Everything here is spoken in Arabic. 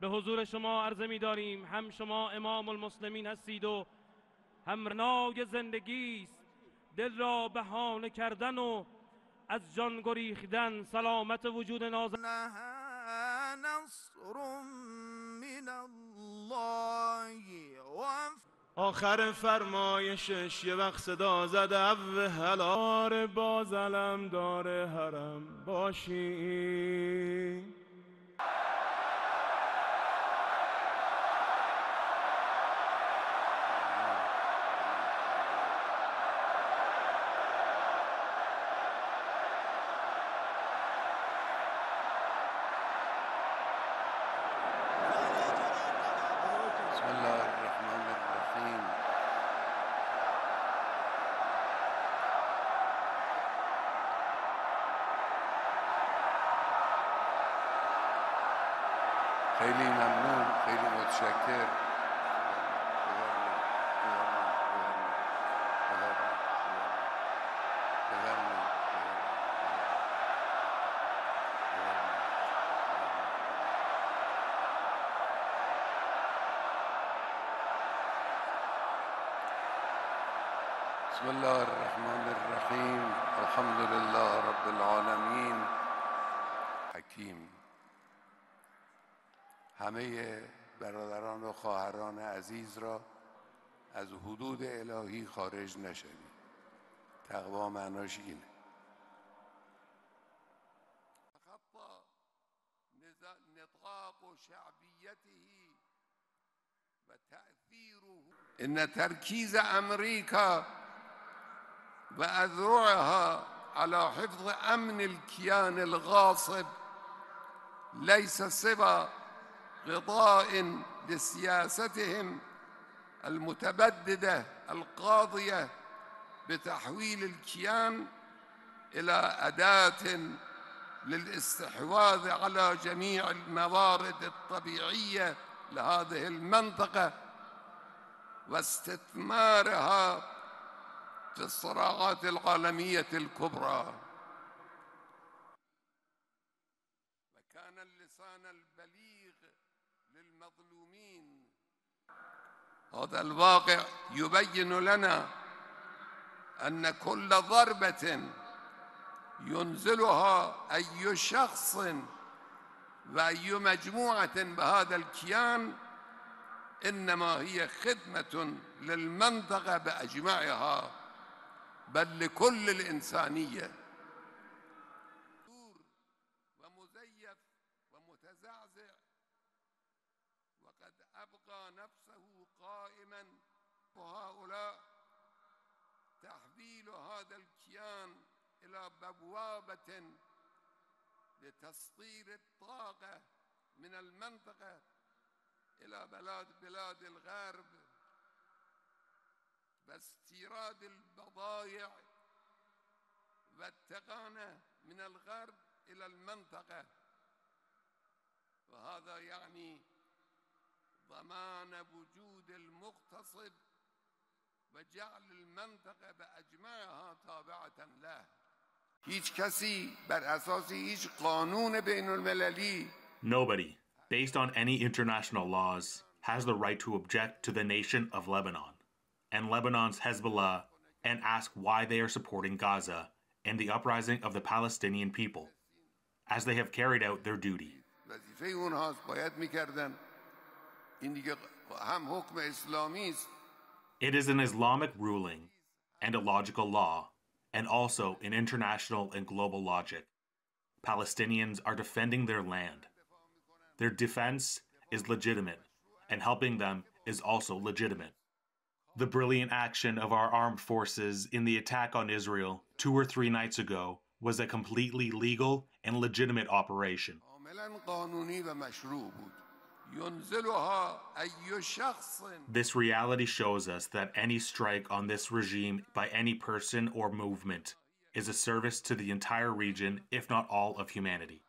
به حضور شما عرضه می داریم هم شما امام المسلمین هستید و هم رنای زندگی است. دل را بهانه کردن و از جان گریختن سلامت وجود نازن. نصر من الله وف آخر فرمایشش یه وقت صدا زد او هلار بازلم داره حرم باشی. خیلی ممنون خیلی متشکر بسم الله الرحمن الرحیم. الحمد لله رب العالمین. حکیم. همه برادران و خواهران عزیز را از حدود الهی خارج نشوید تقوا معناش اینه. نطاق شعبيته وتأثيره إن تركيز أمريكا وأذرعها على حفظ أمن الكيان الغاصب ليس سوى غطاء لسياستهم المتبددة القاضية بتحويل الكيان إلى أداة للاستحواذ على جميع الموارد الطبيعية لهذه المنطقة واستثمارها في الصراعات العالمية الكبرى. وكان اللسان البليغ للمظلومين. هذا الواقع يبين لنا أن كل ضربة ينزلها أي شخص وأي مجموعة بهذا الكيان إنما هي خدمة للمنطقة بأجمعها بل لكل الإنسانية. ومزيف ومتزعزع. وقد أبقى نفسه قائما وهؤلاء تحويل هذا الكيان إلى بوابة لتسطير الطاقة من المنطقة إلى بلاد بلاد الغرب. واستيراد البضائع والتقانة من الغرب إلى المنطقة. وهذا يعني ضمان وجود المغتصب وجعل المنطقة بأجمعها تابعة له هیچ کسی بر اساس هیچ قانون بین المللی Nobody, based on any international laws, has the right to object to the nation of Lebanon and Lebanon's Hezbollah and ask why they are supporting Gaza and the uprising of the Palestinian people, as they have carried out their duty. این دیگه هم حکم اسلامی است It is an Islamic ruling and a logical law, and also in international and global logic. Palestinians are defending their land. Their defense is legitimate, and helping them is also legitimate. The brilliant action of our armed forces in the attack on Israel two or three nights ago was a completely legal and legitimate operation. This reality shows us that any strike on this regime by any person or movement is a service to the entire region, if not all of humanity.